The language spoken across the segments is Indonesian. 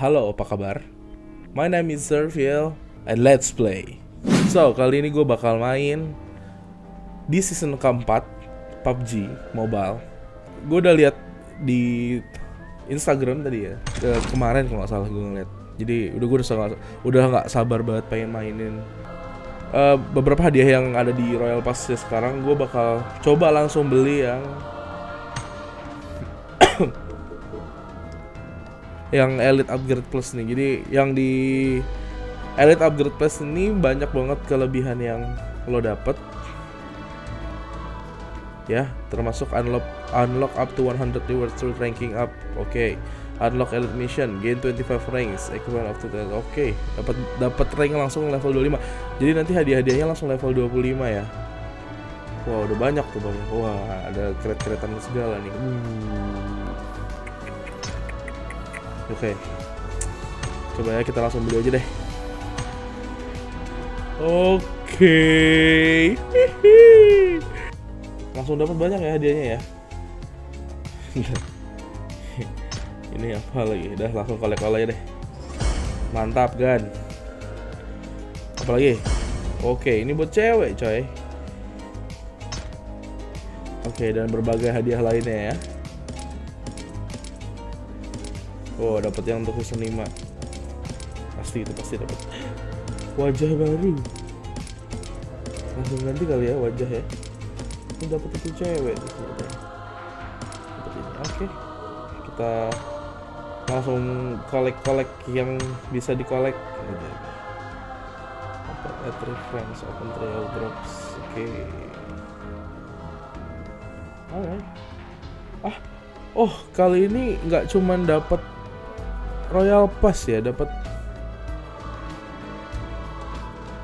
Halo apa kabar? My name is Serviel and let's play. So, kali ini gue bakal main di season keempat PUBG Mobile. Gue udah lihat di Instagram tadi ya kemarin kalau nggak salah gue ngeliat. Jadi udah gue udah udah nggak sabar banget pengen mainin. Eh, beberapa hadiah yang ada di Royal Pass ya sekarang gue bakal coba langsung beli yang yang Elite Upgrade Plus nih. Jadi yang di Elite Upgrade Plus ini banyak banget kelebihan yang lo dapet ya termasuk unlock unlock up to 100 rewards through ranking up oke okay. unlock elite mission gain 25 ranks equivalent up to that oke okay. dapat dapat rank langsung level 25 jadi nanti hadiah-hadiahnya langsung level 25 ya wah udah banyak tuh bang wah ada keret-keretan segala nih uh. Oke. Okay. coba ya kita langsung beli aja deh. Oke. Okay. langsung dapat banyak ya hadiahnya ya. Ini apa lagi? Udah langsung kolek kolek deh. Mantap kan apalagi oke ini buat cewek coy. Oke dan berbagai hadiah lainnya ya oh dapat yang untuk season 5 pasti itu pasti dapat wajah baru. Langsung ganti kali ya wajah ya. Ini dapat itu cewek oke. Kita langsung kolek-kolek yang bisa dikolek open at reference open trail drops oke. Alright. Ah oh kali ini nggak cuman dapat royal pass ya dapat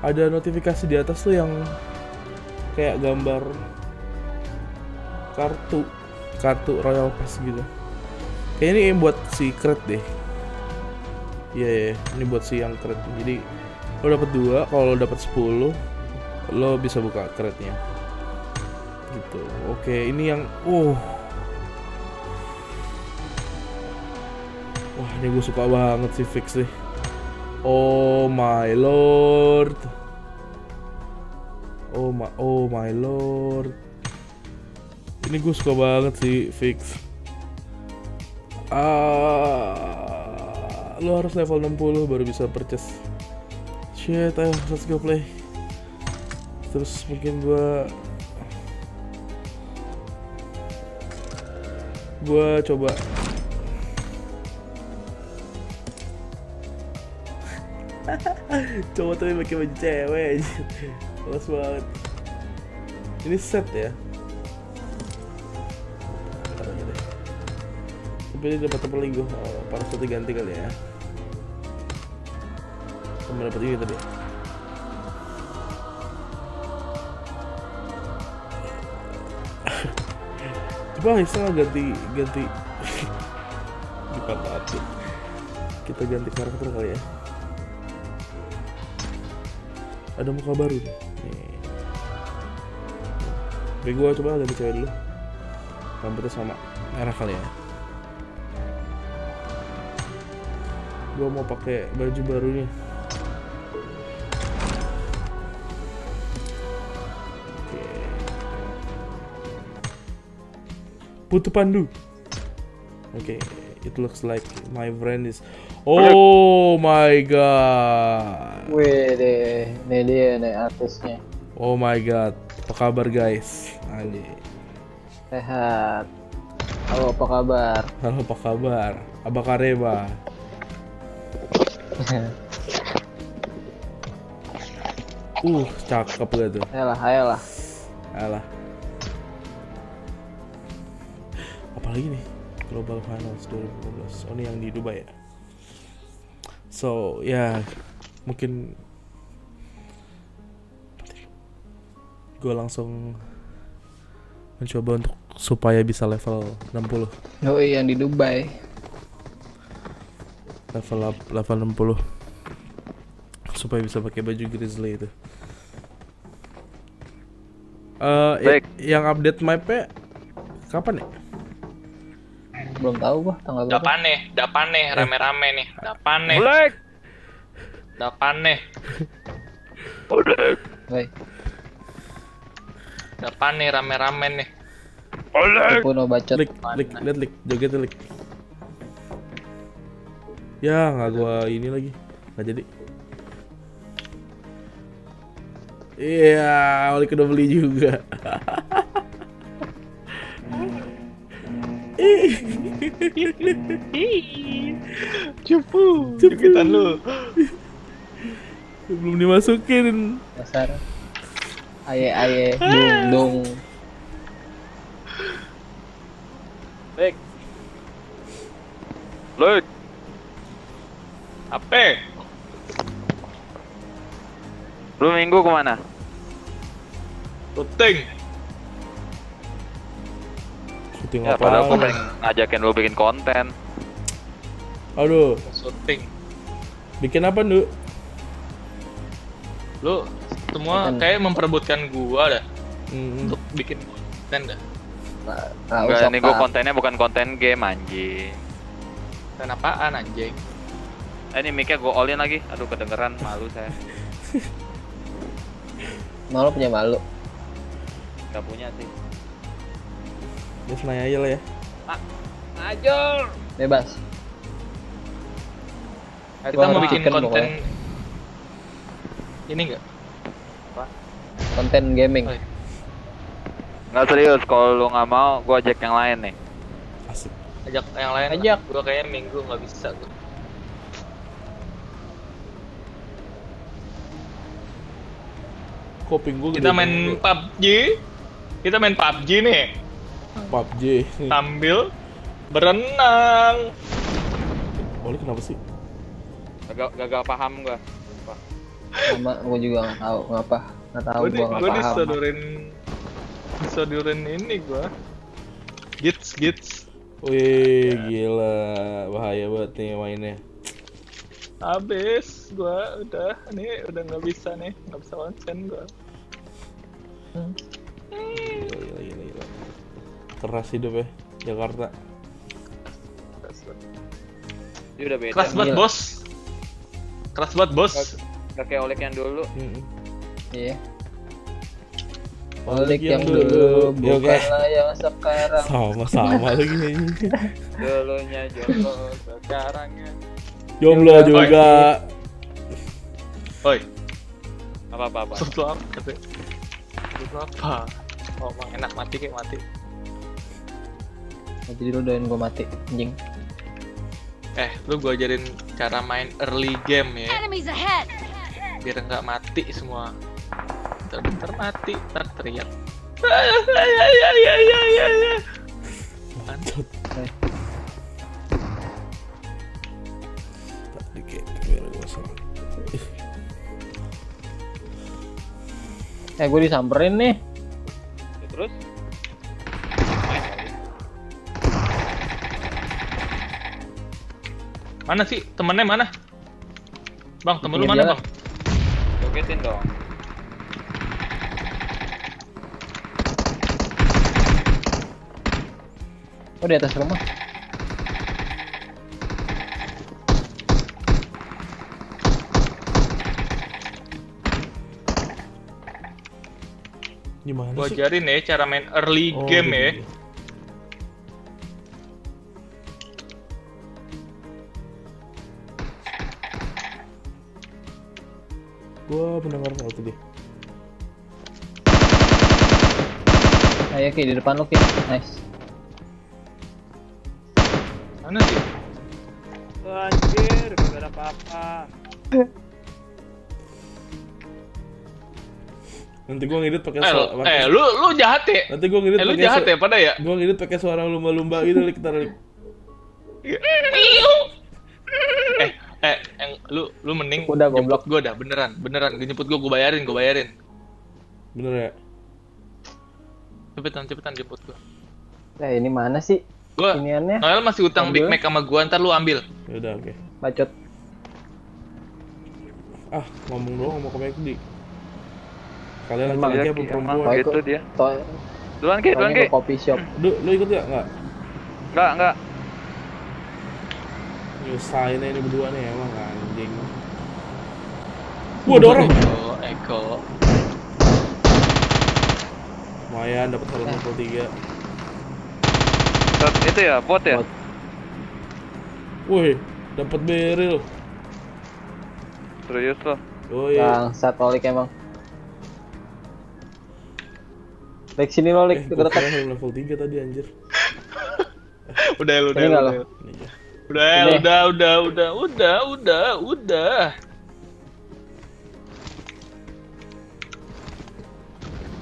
ada notifikasi di atas tuh yang kayak gambar kartu kartu Royal Pass gitu. Kayak ini buat si cred deh. Iya yeah, yeah, ini buat si yang cred jadi lo dapat dua kalau lo dapat 10 lo bisa buka crednya gitu. Oke ini yang uh wah ini gue suka banget sih fix nih. Oh my lord. Oh my oh my lord. Ini gue suka banget sih fix. Ah lo harus level 60 baru bisa purchase. Shit ayo let's go play. Terus mungkin gue gue coba coba tapi pakai baju cewek Males banget. Ini set ya? Tapi ini dapat apa lagi oh, parasutnya ganti kali ya. Sama dapat ini tadi. Coba Iseng ganti ganti. Dipatahin kita ganti karakter kali ya ada muka baru nih. Oke gue coba ganti cewek dulu. Rambutnya sama. Merah kali ya. Gue mau pakai baju barunya oke. Butuh pandu. Oke okay. it looks like my friend is oh my god Wih deh, ini dia nih artisnya oh my god apa kabar guys Ali sehat halo apa kabar halo apa kabar Abah Kareba uh, cakep gak tuh? Ayolah, ayolah. Ayolah. Apalagi nih? Global Finals 2015. Oh, ini yang di Dubai ya? So, ya mungkin gue langsung mencoba untuk supaya bisa level 60. Oh iya, yang di Dubai. Level up, level 60 supaya bisa pakai baju grizzly itu. Uh, Baik. yang update mapnya kapan ya? Belum tahu gua tanggal berapa. Dapan nih, dapan nih, rame-rame nih, dapan nih, Black. dapan nih, Black. Woi, dapan nih, rame-rame nih. Black. Puno bacot. Lik, lik, lihat lik, joget lik. Ya, nggak gua ini lagi, nggak jadi. Iya, Olik udah beli juga. Cupu, cepetan lu. Belum dimasukin. Dasar. Aye aye dung dung. Black. Black. Apa? Lu minggu ke mana? Puting. Syuting Ya apa? padahal gua pengen ngajakin lu bikin konten. Aduh, Syuting. bikin apa, Ndu? Lu semua Konten. kayak memperebutkan gua dah Hmm, untuk bikin konten dah. Nah, nah, Enggak, ini gua kontennya bukan konten game anjing. Dan apaan anjing? Eh, ini mic-nya gua all-in lagi. Aduh, kedengeran malu saya. Malu punya malu. Gak punya sih. Senang aja lah ya. Ajol. Bebas. Kita mau bikin chicken konten ini enggak? Konten gaming. Oh, iya. Nggak serius, kalau lu nggak mau, gua ajak yang lain nih. Asik. Ajak yang lain. Ajak. Lah. Gua kayaknya minggu nggak bisa gua. Kita main. PUBG. Kita main PUBG nih PUBG. Nih. sambil berenang. Olik kenapa sih? Gagal, gagal paham gua. Sumpah. Sama gua juga nggak tahu ngapa. Nggak tahu Gua, gua nggak gua paham. disodorin disodorin ini gua. Gits gits. Wih, gila. Bahaya banget nih mainnya. Habis gua udah nih udah nggak bisa nih nggak bisa konsen gua. Gila, gila. Keras hidup ya, Jakarta. Keras banget. Dia udah beda. Keras banget bos. Keras banget bos. Gak kayak olek yang dulu. Mm-mm. Iya. Olik Olik yang dulu, Ya, oke. bukanlah yang sekarang. Sama-sama lagi. Dulunya jomblo, sekarangnya. Jomblo Juga. juga. Oi, Apa apa apa. susu apa? Susu apa? Oh, emang enak mati kayak mati. Jadi lu doain gua mati, anjing. Eh, lu gua ajarin cara main early game ya, Enemies ahead! biar nggak mati semua. Bentar-bentar mati, ntar teriak. Ya ya ya ya ya ya ya. Bacot. Eh. Eh, gua disamperin nih. Mana sih temennya mana? Bang, temen lu Pinggir mana jalan. bang? Jogetin dong. Oh, di atas rumah. Gimana Gua sih? ajarin ya cara main early Oh, game gitu. ya. Gua mendengar hal tadi. Ayo Ki, di depan lu Ki. Nice. Mana sih? Anjir, gak ada apa-apa. Nanti gua ngedit pakai Eh, suara. lu- eh lu lu jahat ya? Nanti gua ngedit Eh lu pakai jahat su- ya pada ya? Gua ngedit pakai suara lumba-lumba gitu lik ntar lik. eh eh yang lu lu mending Udah, jemput gua dah beneran beneran Gua jemput gua gua bayarin gua bayarin Bener ya? cepetan cepetan jemput gua Eh, ini mana sih? gua Iniannya Noel masih utang Big Ambil. Mac sama gua ntar lu ambil Ya udah oke. bacot. Ah, ngomong doang mau ke McD. Kalian laki-laki apa perempuan? gitu dia. Duluan Ki, duluan ke kopi shop. Du, lu ikut ya? Enggak? Enggak, enggak. Nyusahin aja ini berdua nih emang anjing. Wah, ada orang. Eko, Eko. Lumayan dapat 163. Shot itu ya, bot ya? Bot. Wih, dapat beril. Serius loh. Oh iya. Bangsat Olik emang. Baik sini lo, Eh, dekat. level 3 tadi anjir. Udah, El, udah, Ini nggak udah. ya. Udah, udah, udah, udah, udah, udah, udah.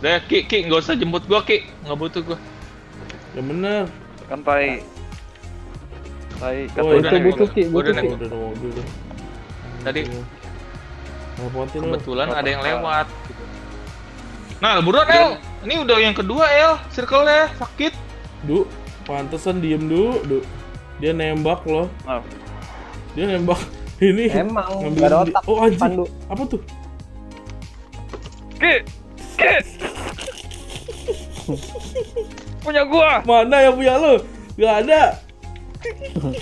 Udah, Ki, Ki, nggak usah jemput gua, Ki. Nggak butuh gua. Yang bener. Kan tai. Tai Oh, itu butuh, Ki, Gua butuh, udah Ki. naik. Udah ada mobil. Tadi kebetulan ada yang lewat. gitu. Nah, buruan El. Ini udah yang kedua El, circle-nya sakit. Du, pantesan diem du, du. Dia nembak loh. Oh, Dia nembak ini. Emang, ngambil nggak ada di- otak, Oh anjing. Pandu. Apa tuh? Ki! Ki! Punya gua! Mana yang punya lu? Gak ada.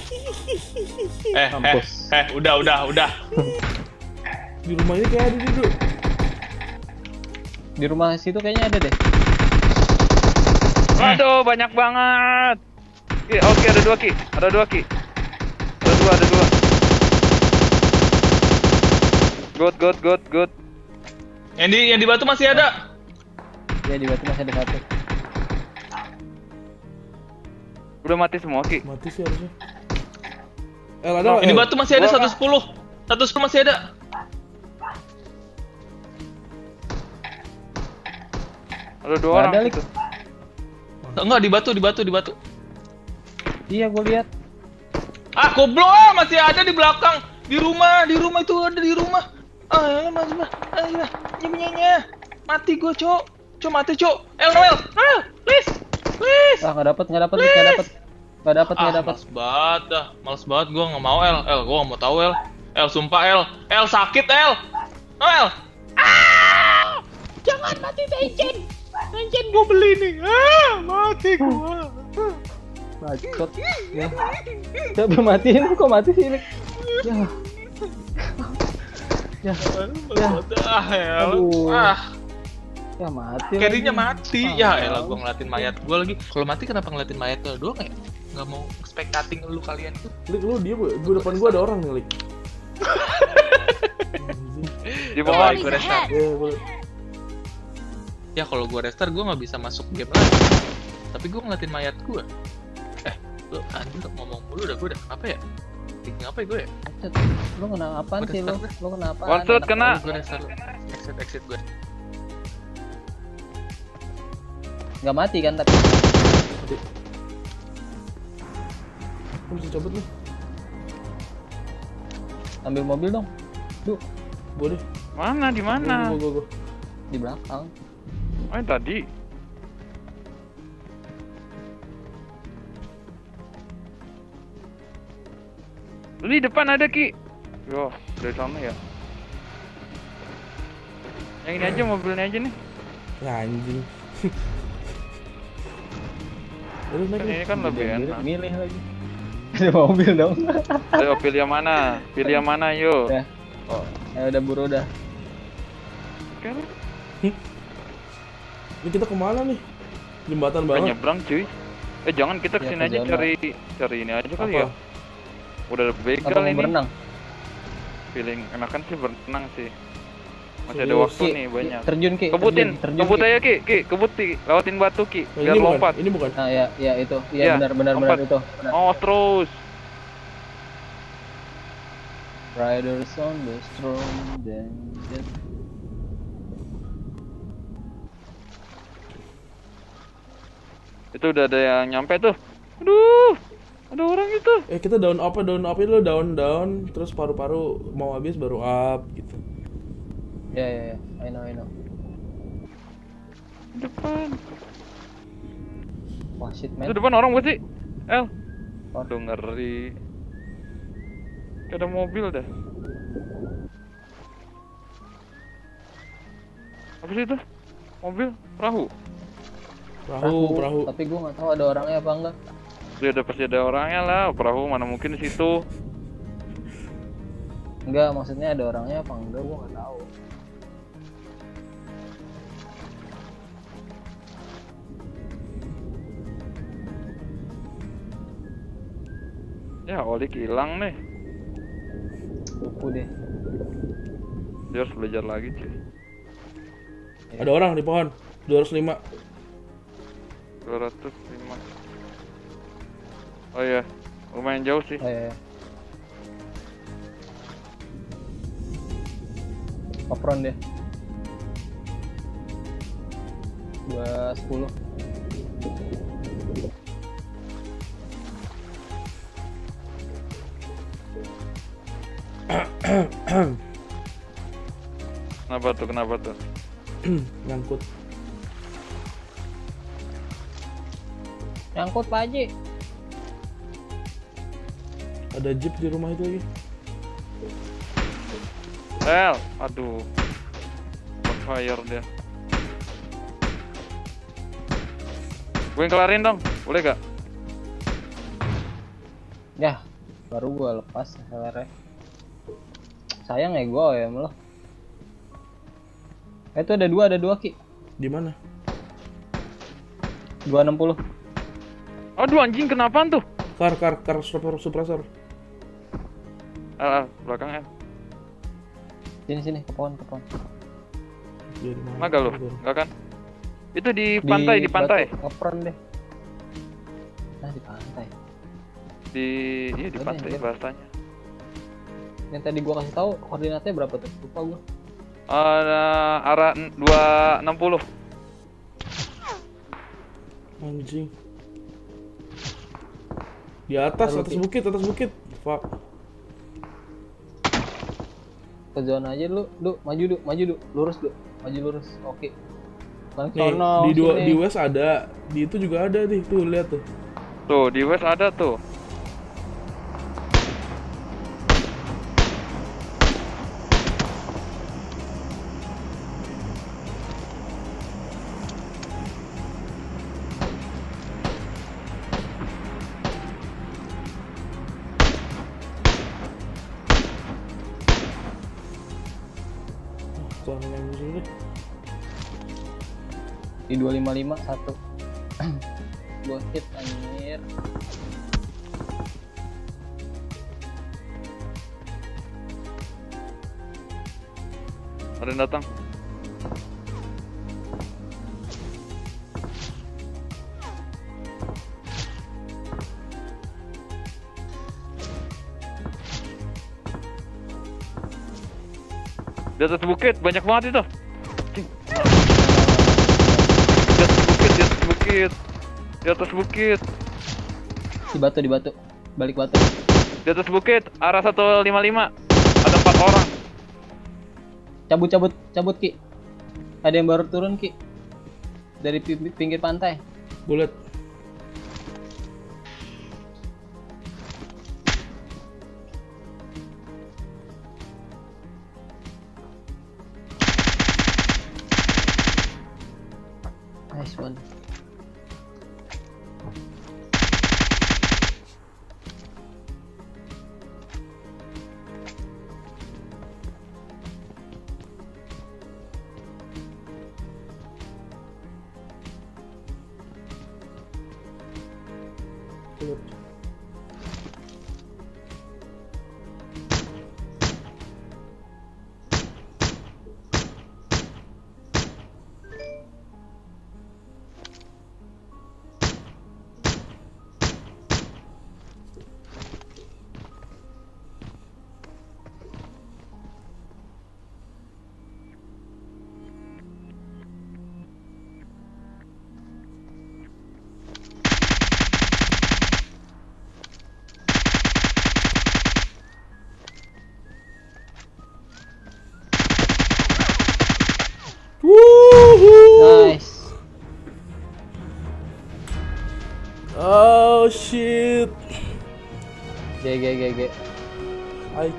Eh, eh, eh, udah, udah, udah. Di rumah ini kayak ada di du. Di rumah situ kayaknya ada deh. Aduh, banyak banget. Ki, oke ada dua Ki. Ada dua Ki. Ada dua, ada dua. Good, good, good, good. Yang di yang di batu masih ada. Ya di batu masih ada satu. Udah mati semua Ki. Mati sih harusnya. El ada Yang El? batu masih ada 110. 110 masih ada. Ada dua orang. ada, Lik. gitu. Enggak di batu, di batu, di batu. Iya, gue lihat. Ah, goblok, masih ada di belakang. Di rumah, di rumah itu ada di rumah. Ah, ya, mas, mas. Ah, ya, nyanyi Mati gua, Cok. Cok mati, Cok. El Noel. Ah, please. Please. Ah, nggak dapat, nggak dapat, nggak dapat. Nggak dapat, Ah, nggak dapat. males banget dah. Males banget gua nggak mau El. El, gua nggak mau tahu El. El, sumpah El. El sakit El. Noel. Ah! Jangan mati Tenjen. Tenjen gua beli nih. Ah, mati gua. Bacot. Ya. Coba matiin, kok mati sih, Lik? Ya. Ya, Ah, El. Aduh. Ah. ya mati. Carry-nya lagi. mati. Ah, Ya elah gua ngeliatin mayat gua lagi. Kalau mati kenapa ngeliatin mayat lu doang ya? Nggak mau spectating lu kalian tuh. Lik lu dia gua depan gua ada orang nih, Lik. Di bawah. Gua restart. Ya, gua Ya kalau gua restart gua nggak bisa masuk game lagi. Tapi gua ngeliatin mayat gua. Lu anjir ngomong mulu udah gua udah kenapa ya? Thinking apa ya gue ya? Lu kena apaan sih lu? Lu kena apaan? One shot kena. Gue restart lu. Exit exit gue. Nggak mati kan tapi Lu bisa cabut nih. ambil mobil dong. Duh, Gua deh. Mana? Di mana? Gua, gua, gua, gua. di belakang. Oh, yang tadi. Di depan ada Ki. Yo, dari sana ya. Yang ini aja mobilnya aja nih. Ya anjing. Naik Kan ini kan lebih enak. milih lagi. Ada mobil dong. Ayo pilih yang mana? Pilih yang mana yuk. Udah. Oh, ya udah buru udah. Kan Ini kita ke mana nih? Jembatan banget. nyebrang cuy. Eh jangan kita Ya, ke sini ke aja cari cari ini aja kali Apa? ya. Udah begal mau ini. berenang? Feeling enakan sih berenang sih. Masih ada waktu Ki, nih banyak. Terjun Ki. Kebutin, terjun, terjun, kebut Ki. aja Ki, Ki, kebut Ki, lewatin batu Ki, Oh, biar ini bukan. lompat. Ini bukan. Nah, ya, ya itu. Iya Iya, benar benar benar lompat. itu. Benar. Oh terus. Riders on the storm then then Itu udah ada yang nyampe tuh. Aduh, ada orang itu. Eh kita down up down up dulu down down terus paru-paru mau habis baru up gitu. Ya ya ya. I know I know. Depan. Wah shit man. Itu depan orang buat sih? El. Oh. Aduh ngeri. Kayak Ada mobil dah. Apa sih itu? Mobil? Perahu? Perahu, perahu. Tapi gua nggak tahu ada orangnya apa enggak. Ya udah pasti ada orangnya lah. Perahu mana mungkin di situ. Enggak, maksudnya ada orangnya apa enggak gua nggak tahu. Ya, Olik hilang nih. Lupu deh. Dia harus belajar lagi, cuy. Ada orang di pohon. 205. 205. Oh iya, lumayan jauh sih. Oh, iya, iya. Opron dia. 210. Kenapa tuh? Kenapa tuh? Nyangkut. Nyangkut Pak Haji. Ada jeep di rumah itu lagi. El, aduh. On fire dia. Gue yang kelarin dong, boleh gak? Ya, baru gua lepas SLR -nya. Sayang ya gua ya lo. Eh, itu ada dua, ada dua ki. Di mana? 260. Aduh anjing kenapaan tuh? Kar, kar, kar, suppressor, suppressor. El, El, belakang El. Sini sini ke pohon, ke pohon. Di? Mana lu? Enggak kan? Itu di pantai, di, pantai. batu Opron deh. Nah, di pantai. Di iya di pantai iya. bahasanya. Yang tadi gua kasih tahu koordinatnya berapa tuh? Lupa gua. Uh, arah n- 260. Anjing. Di atas, Taruh atas di- bukit, atas bukit. Fuck. Ke zona aja lu, du, maju du, maju du, lurus du, maju lurus. Oke. Kan Nih, sono, di dua sini. di west ada, di itu juga ada nih. Tuh, lihat tuh. Tuh, di west ada. Tuh, Di 255 satu. hit anjir. Ada yang datang. Di atas bukit, banyak banget itu. Bukit. Di atas bukit. Di batu, di batu. Balik batu. Di atas bukit, arah 155. Ada empat orang. Cabut, cabut, cabut Ki. Ada yang baru turun Ki. Dari pi- pinggir pantai. Bullet. Nice one.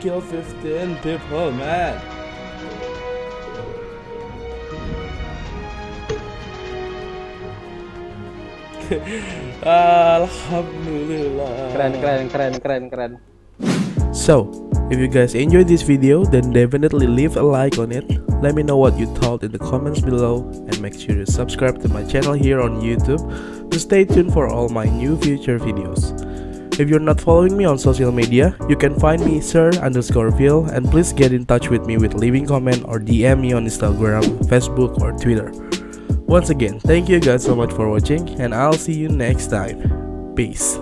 I killed 15 people, man. Alhamdulillah. Keren keren keren keren keren. So, If you guys enjoyed this video, then definitely leave a like on it. Let me know what you thought in the comments below and make sure to subscribe to my channel here on YouTube to stay tuned for all my new future videos. If you're not following me on social media, you can find me sir underscore Phil and please get in touch with me with leaving comment or DM me on Instagram, Facebook or Twitter. Once again, thank you guys so much for watching and I'll see you next time. Peace.